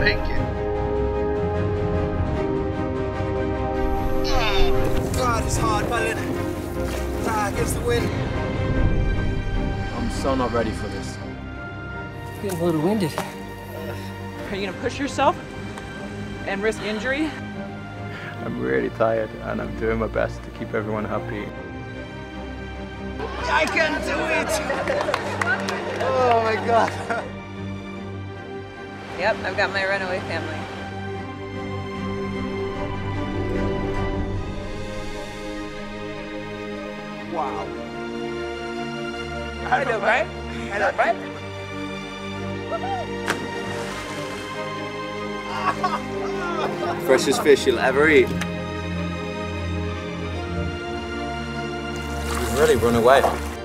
make it. God, it's hard, Balin. Ah, against the wind. I'm so not ready for this. Getting a little winded. Are you gonna push yourself and risk injury? I'm really tired and I'm doing my best to keep everyone happy. I can do it! Oh my god. Yep, I've got my runaway family. Wow. I know, right? I know, right? Freshest fish you'll ever eat. You've really run away.